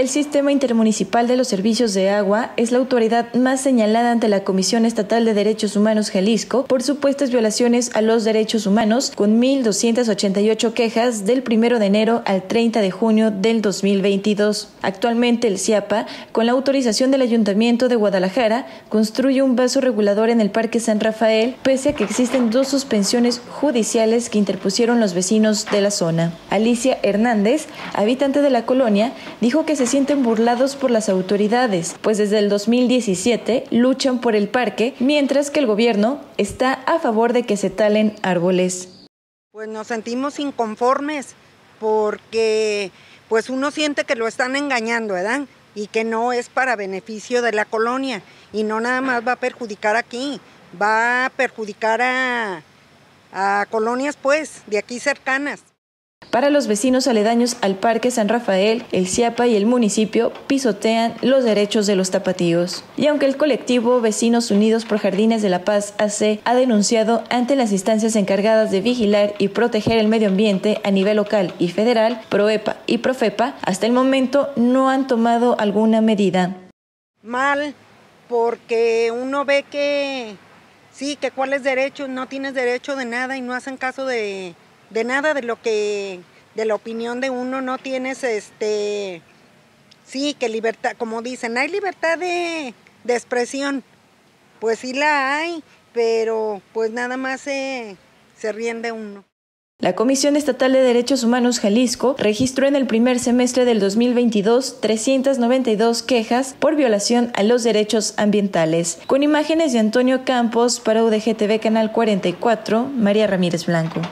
El Sistema Intermunicipal de los Servicios de Agua es la autoridad más señalada ante la Comisión Estatal de Derechos Humanos Jalisco por supuestas violaciones a los derechos humanos, con 1.288 quejas del 1 de enero al 30 de junio del 2022. Actualmente el CIAPA, con la autorización del Ayuntamiento de Guadalajara, construye un vaso regulador en el Parque San Rafael, pese a que existen dos suspensiones judiciales que interpusieron los vecinos de la zona. Alicia Hernández, habitante de la colonia, dijo que se sienten burlados por las autoridades, pues desde el 2017 luchan por el parque, mientras que el gobierno está a favor de que se talen árboles. Pues nos sentimos inconformes porque pues uno siente que lo están engañando, ¿verdad? Y que no es para beneficio de la colonia y no nada más va a perjudicar aquí, va a perjudicar a, a colonias pues de aquí cercanas. Para los vecinos aledaños al Parque San Rafael, el CIAPA y el municipio pisotean los derechos de los tapatíos. Y aunque el colectivo Vecinos Unidos por Jardines de la Paz AC ha denunciado ante las instancias encargadas de vigilar y proteger el medio ambiente a nivel local y federal, PROEPA y PROFEPA, hasta el momento no han tomado alguna medida. Mal, porque uno ve que sí, que cuáles derechos, no tienes derecho de nada y no hacen caso de de nada de lo que, de la opinión de uno, no tienes este, sí, que libertad, como dicen, hay libertad de, expresión, pues sí la hay, pero pues nada más se, se uno. La Comisión Estatal de Derechos Humanos Jalisco registró en el primer semestre del 2022 392 quejas por violación a los derechos ambientales. Con imágenes de Antonio Campos para UDGTV Canal 44, María Ramírez Blanco.